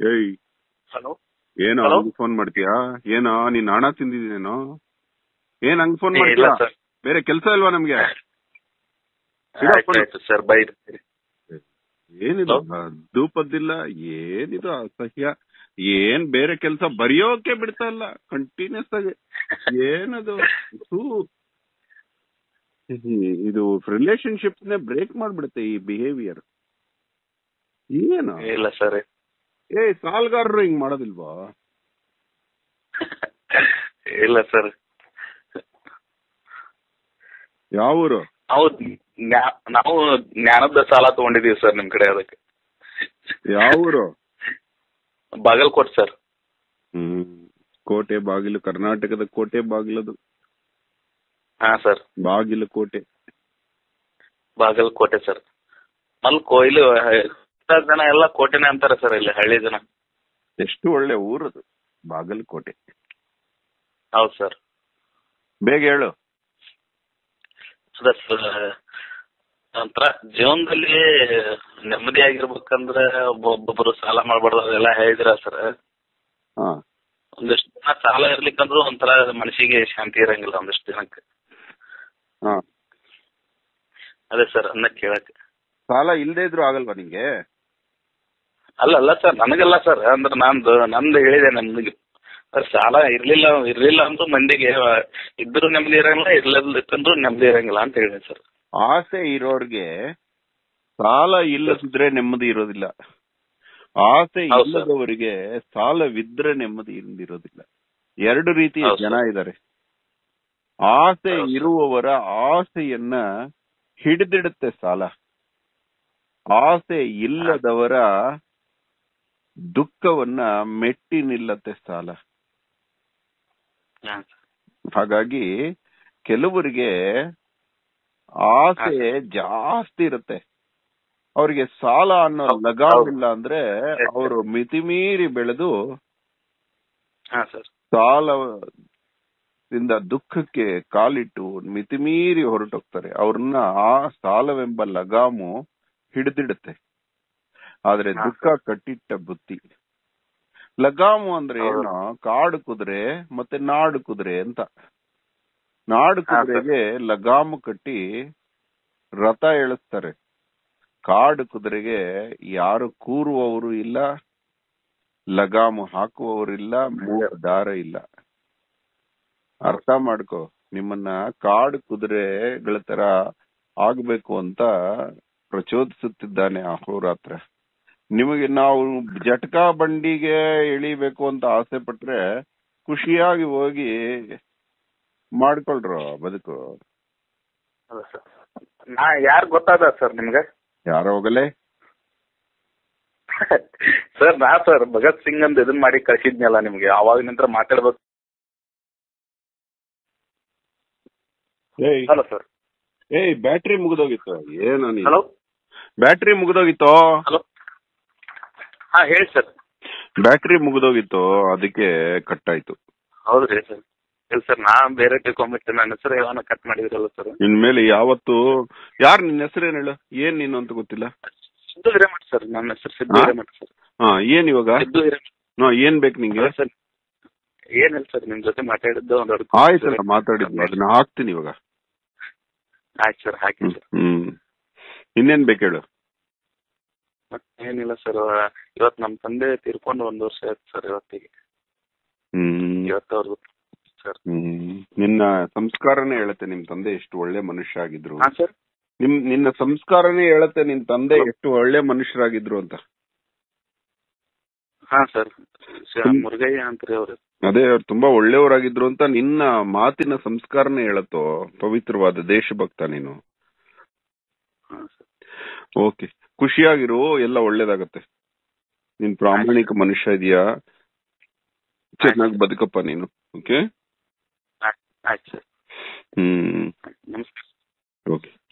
ಏಯ್. ಹಲೋ? ಏನೋ Hello? ಹಂಗ್ phone ಮಾಡ್ತೀಯಾ? ಏನೋ ನೀನ್ ಹಣ ತಿಂದಿದ್ದೀನೇನೋ? ಏನ್ ಹಂಗ್ ಫೋನ್ ಇಲ್ಲ ಮಾಡ್ತೀಯಾ? ಸರ್. ಬೇರೆ ಕೆಲ್ಸ ಇಲ್ವಾ ನಮ್ಗೆ? ಆಯ್ತು ಆಯ್ತು ಸರ್ ಬೈ. ಏನಿದು? ಧೂಪದ್ದಿಲ್ಲ ಏನಿದು ಅಸಹ್ಯ? ಏನ್ ಬೇರೆ ಕೆಲ್ಸ ಬರೆಯೋಕೆ ಬಿಡ್ತಾ ಇಲ್ಲ ಕಂಟಿನ್ಯೂಸ್ ಆಗಿ. ಏನದು? ಥೂ. ಇದು ರಿಲೇಶನ್ಶಿಪ್ ನೇ ಬ್ರೇಕ್ ಮಾಡ್ಬಿಡುತ್ತೆ ಈ ಬಿಹೇವಿಯರ್ ಏನು? ಇಲ್ಲ ಸರ್ ಏ ಸಾಲಗಾರರು ಹಿಂಗ್ ಮಾಡೋದಿಲ್ವಾ? ಇಲ್ಲ ಸರ್. ಯಾವ ಊರು? ನಾವು ಜ್ಞಾ- ನಾವು ಜ್ಞಾನದ ಸಾಲ ತಗೊಂಡಿದೀವಿ ಸರ್ ನಿಮ್ ಕಡೆ ಅದಕ್ಕೆ. ಯಾವ ಊರು? ಬಾಗಲ್ಕೋಟ್ ಸರ್. ಹ್ಮ್ ಕೋಟೆ ಬಾಗಿಲು ಕರ್ನಾಟಕದ ಕೋಟೆ ಬಾಗಿಲದು. ಹಾ ಸರ್. ಬಾಗಿಲು ಕೋಟೆ. ಬಾಗಲಕೋಟೆ ಸರ್. ಅಲ್ಲಿ ಕೊಯ್ಲು ಜನ ಎಲ್ಲ ಕೋಟೆನೆ ಅಂತಾರೆ ಸರ್ ಇಲ್ಲಿ ಹಳ್ಳಿ ಜನ. ಎಷ್ಟು ಒಳ್ಳೆ ಊರದು ಬಾಗಲಕೋಟೆ. ಹೌದು ಸರ್. ಬೇಗ ಹೇಳು. ನಂತರ ಜೀವನದಲ್ಲಿ ನೆಮ್ಮದಿ ಆಗಿರ್ಬೇಕಂದ್ರ ಒಬ್ಬೊಬ್ಬರು ಸಾಲ ಮಾಡ್ಬಾರ್ದು ಅದೆಲ್ಲ ಹೇಳಿದ್ರ ಸರ್? ಹಾ. ಒಂದಿಷ್ಟು ದಿನ ಸಾಲ ಇರ್ಲಿಕ್ಕಂದ್ರೂ ಒಂಥರ ಮನಸ್ಸಿಗೆ ಶಾಂತಿ ಇರಂಗಿಲ್ಲ ಒಂದಿಷ್ಟು ದಿನಕ್ಕೆ. ಹಾ. ಅದೇ ಸರ್ ಅನ್ನ ಕೇಳಕ್ ಸಾಲ ಇಲ್ದೇ ಇದ್ರು ಆಗಲ್ವಾ ನಿಂಗೆ? ಅಲ್ಲ ಅಲ್ಲ ಸರ್ ನನಗಲ್ಲ ಸರ್. ಅಂದ್ರೆ ನಂದು ನಂದು ಹೇಳಿದೆ ನಮ್ಗೆ. ಸಾಲ ಇರ್ಲಿಲ್ಲ ಇರ್ಲಿಲ್ಲ ಅಂತ ಮಂದಿಗೆ ಇದ್ರು ನೆಮ್ಮದಿ ಇರಂಗಿಲ್ಲ ಇರ್ಲಿಲ್ಲಂದ್ರೂ ನೆಮ್ಮದಿ ಇರಂಗಿಲ್ಲ ಅಂತ ಹೇಳಿದೆ ಸರ್. ಆಸೆ ಇರೋರ್ಗೆ ಸಾಲ ಇಲ್ಲದಿದ್ರೆ ನೆಮ್ಮದಿ ಇರೋದಿಲ್ಲ. ಆಸೆ. ಇಲ್ಲದವರಿಗೆ ಸಾಲವಿದ್ರೆ ನೆಮ್ಮದಿ ಇರೋದಿಲ್ಲ ಎರಡು ರೀತಿಯ ಜನ. ಇದ್ದಾರೆ ಆಸೆ ಇರುವವರ ಆಸೆಯನ್ನ ಹಿಡಿದಿಡುತ್ತೆ ಸಾಲ. ಆಸೆ ಇಲ್ಲದವರ ದುಃಖವನ್ನ ಮೆಟ್ಟಿ ನಿಲ್ಲತ್ತೆ ಸಾಲ. ಹಾಗಾಗಿ ಕೆಲವರಿಗೆ ಆಸೆ ಜಾಸ್ತಿ ಇರುತ್ತೆ. ಅವರಿಗೆ ಸಾಲ ಅನ್ನೋ ಲಗಾವಿಲ್ಲ ಲಗಾಮ್ ಇಲ್ಲ ಅಂದ್ರೆ ಅವರು ಮಿತಿಮೀರಿ ಬೆಳೆದು ಸಾಲದಿಂದ ದುಃಖಕ್ಕೆ ಕಾಲಿಟ್ಟು ಮಿತಿಮೀರಿ ಹೊರಟೋಗ್ತಾರೆ. ಅವ್ರನ್ನ ಆ ಸಾಲವೆಂಬ ಲಗಾಮು ಹಿಡಿದಿಡುತ್ತೆ. ಆದ್ರೆ ದುಃಖ ಕಟ್ಟಿಟ್ಟ ಬುತ್ತಿ ಲಗಾಮು ಅಂದ್ರೆ. ಏನು? ಕಾಡು ಕುದುರೆ ಮತ್ತೆ ನಾಡು ಕುದುರೆ ಅಂತ. ನಾಡು ಕುದುರೆಗೆ ಲಗಾಮು ಕಟ್ಟಿ ರಥ ಎಳಿಸ್ತಾರೆ. ಕಾಡು ಕುದುರೆಗೆ ಯಾರು ಕೂರುವವರು ಇಲ್ಲ ಲಗಾಮು ಹಾಕುವವರಿಲ್ಲ ಮೂಲ ದಾರ ಇಲ್ಲ. ಅರ್ಥ ಮಾಡ್ಕೋ. ನಿಮ್ಮನ್ನ ಕಾಡು ಕುದುರೆಗಳ ತರ ಆಗ್ಬೇಕು ಅಂತ ಪ್ರಚೋದಿಸುತ್ತಿದ್ದಾನೆ ಅಹೋರಾತ್ರ ನಿಮಗೆ ನಾವು ಜಟಕಾ ಬಂಡಿಗೆ ಇಳಿಬೇಕು ಅಂತ ಆಸೆ ಪಟ್ರೆ ಖುಷಿಯಾಗಿ ಹೋಗಿ ಮಾಡ್ಕೊಳ್ರು ಬದುಕು. ನಾ ಯಾರು ಗೊತ್ತಾದ ಸರ್ ನಿಮ್ಗೆ? ಯಾರು ಹೋಗಲೇ? ಸರ್ ನಾ ಸರ್ ಭಗತ್ ಸಿಂಗ್ ಅಂತ ಇದನ್ ಮಾಡಿ ಕಳ್ಸಿದ್ನಲ್ಲ ನಿಮ್ಗೆ. ಅವಾಗ ನಂತರ ಮಾತಾಡ್ಬೇಕು. Hello sir. ಏಯ್ ಬ್ಯಾಟ್ರಿ ಮುಗಿದೋಗಿತ್ತು? ಏನೋ ಬ್ಯಾಟ್ರಿ ಮುಗಿದೋಗಿತ್ತು? ಹಲೋ? ಹಾ ಹೇಳಿ ಸರ್. ಬ್ಯಾಟ್ರಿ ಮುಗಿದೋಗಿತ್ತು ಅದಕ್ಕೆ ಕಟ್ ಆಯ್ತು ಹೌದ್ರಿ ಸರ್. ಇಲ್ಲ ಸರ್ ನಾ ಬೇರೆ ತಿಳ್ಕೊಂಬಿಟ್ಟೆ. ನನ್ನ ಹೆಸರು ಯಾವನ ಕಟ್ ಮಾಡಿದ್ರಲ್ಲ ಸರ್. ಇನ್ಮೇಲೆ ಯಾವತ್ತು ಯಾರು ನಿನ್ನ ಹೆಸರೇನು ಹೇಳು? ಏನ್ ನೀನು ಅಂತ ಗೊತ್ತಿಲ್ಲ? ಸಿದ್ದು ಹಿರೇಮಠ ಸರ್ ನನ್ನ ಹೆಸರು ಸಿದ್ದು? ಹಿರೇಮಠ ಸರ್. ಹಾ ಏನ್ ಇವಾಗ? ಸಿದ್ದು ಹಿರೇಮಠ. ಹಾ ಏನ್ ಬೇಕು ನಿಂಗೆ? ಸರ್. ಏನಿಲ್ಲ ಸರ್ ನಿಮ್ ಜೊತೆ ಮಾತಾಡಿದ್ದು ಒಂದು ಆಯ್ತು ಸರ್ ಮಾತಾಡಿದ್ದು ಅದನ್ನ ಹಾಕ್ತೀನಿ ಇವಾಗ. ಆಯ್ತು ಸರ್ ಹಾಕಿ ಸರ್. ಹ್ಮ್. ಇನ್ನೇನ್ ಬೇಕು ಹೇಳು? ಏನಿಲ್ಲ ಸರ್ ಇವತ್ ನಮ್ ತಂದೆ ತೀರ್ಕೊಂಡು ಒಂದ್ ವರ್ಷ ಆಯ್ತು ಸರ್ ಇವತ್ತಿಗೆ. ಹ್ಮ್. ಇವತ್ತು ಸರ್ ಹ್ಮ್. ನಿನ್ನ ಸಂಸ್ಕಾರನೇ ಹೇಳುತ್ತೆ ನಿಮ್ ತಂದೆ ಎಷ್ಟು ಒಳ್ಳೆ ಮನುಷ್ಯ ಆಗಿದ್ರು ಹಾ ಸರ್ ನಿಮ್ ನಿನ್ನ ಸಂಸ್ಕಾರನೇ ಹೇಳುತ್ತೆ ನಿನ್ ತಂದೆ ಎಷ್ಟು ಒಳ್ಳೆ ಮನುಷ್ಯರಾಗಿದ್ರು ಅಂತ. ಹಾ ಸರ್ ಮುರುಗಯ್ಯ ಅಂತ್ರಿ ಅವ್ರು. ಅದೇ ಅವ್ರು ತುಂಬಾ ಒಳ್ಳೆಯವರಾಗಿದ್ರು ಅಂತ ನಿನ್ನ ಮಾತಿನ ಸಂಸ್ಕಾರನೇ ಹೇಳತ್ತೋ ಪವಿತ್ರವಾದ ದೇಶಭಕ್ತ ನೀನು. ಹಾ ಸರ್ ಓಕೆ. ಖುಷಿಯಾಗಿರು ಎಲ್ಲ ಒಳ್ಳೇದಾಗತ್ತೆ. ನೀನ್ ಪ್ರಾಮಾಣಿಕ ಮನುಷ್ಯ ಇದೆಯಾ? ಚೆನ್ನಾಗಿ ಬದುಕಪ್ಪ ನೀನು ಓಕೆ ಹ್ಮ್. ಓಕೆ